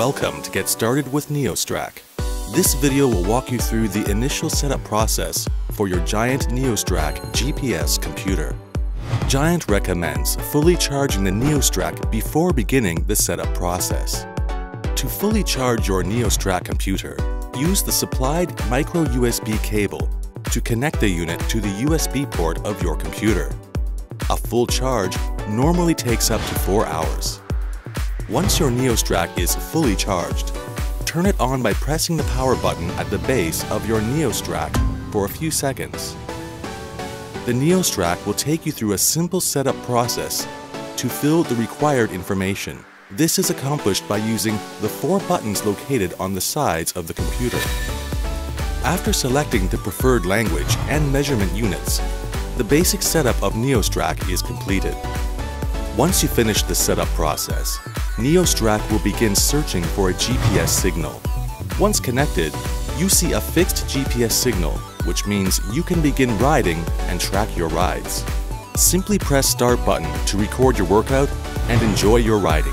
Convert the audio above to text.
Welcome to Get Started with NeosTrack. This video will walk you through the initial setup process for your Giant NeosTrack GPS computer. Giant recommends fully charging the NeosTrack before beginning the setup process. To fully charge your NeosTrack computer, use the supplied micro USB cable to connect the unit to the USB port of your computer. A full charge normally takes up to 4 hours. Once your NeosTrack is fully charged, turn it on by pressing the power button at the base of your NeosTrack for a few seconds. The NeosTrack will take you through a simple setup process to fill the required information. This is accomplished by using the four buttons located on the sides of the computer. After selecting the preferred language and measurement units, the basic setup of NeosTrack is completed. Once you finish the setup process, NeosTrack will begin searching for a GPS signal. Once connected, you see a fixed GPS signal, which means you can begin riding and track your rides. Simply press start button to record your workout and enjoy your riding.